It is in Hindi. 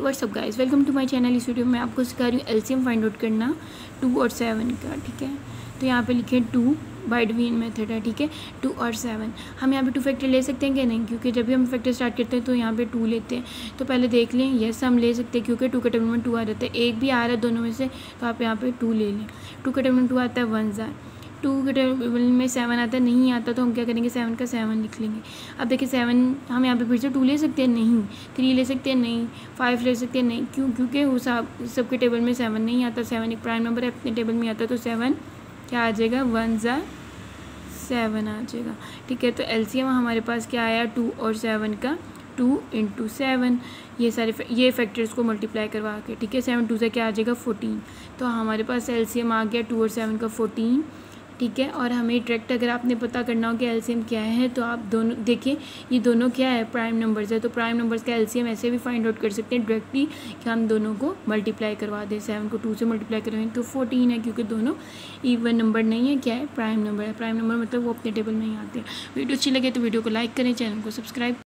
What's up guys welcome to my channel इस वीडियो में आपको सिखा रही हूँ एलसीएम फाइंड आउट करना टू और सेवन का, ठीक है? तो यहाँ पे लिखे टू बाई डिवीन मेथड है, ठीक है? टू और सेवन हम यहाँ पे टू फैक्टर ले सकते हैं क्या नहीं? क्योंकि जब भी हम फैक्टर स्टार्ट करते हैं तो यहाँ पे टू लेते हैं। तो पहले देख लें यस हम ले सकते हैं क्योंकि टू का टेबल में टू आ जाता है। एक भी आ रहा है दोनों में से तो आप यहाँ पे टू ले लें। टू का टेबल में टू आता है वन ज़ार टू के टेबल में सेवन आता है नहीं आता तो हम क्या करेंगे? सेवन का सेवन लिख लेंगे। अब देखिए सेवन हम यहाँ पे फिर से टू ले सकते हैं? नहीं। थ्री ले सकते हैं? नहीं। फाइव ले सकते हैं? नहीं। क्यों? क्योंकि उस सबके टेबल में सेवन नहीं आता। सेवन एक प्राइम नंबर है, अपने टेबल में आता तो सेवन क्या आ जाएगा? वन ज़ा सेवन आ जाएगा। ठीक है तो एलसीएम हमारे पास क्या आया? टू और सेवन का टू इंटू सेवन ये सारे ये फैक्टर्स को मल्टीप्लाई करवा के। ठीक है सेवन टू से क्या आ जाएगा? फोर्टीन तो हमारे पास एलसीएम आ गया टू और सेवन का फोर्टीन ठीक है? और हमें डायरेक्ट अगर आपने पता करना हो कि एलसीएम क्या है तो आप दोनों, देखिए, ये दोनों क्या है? प्राइम नंबर्स है तो प्राइम नंबर्स का एलसीएम ऐसे भी फाइंड आउट कर सकते हैं डायरेक्टली कि हम दोनों को मल्टीप्लाई करवा दें। सेवन को टू से मल्टीप्लाई करवाएँ तो फोर्टीन है क्योंकि दोनों इवन नंबर नहीं है। क्या है? प्राइम नंबर है। प्राइम नंबर मतलब वो अपने टेबल में ही आते हैं। वीडियो अच्छी लगे तो वीडियो को लाइक करें चैनल को सब्सक्राइब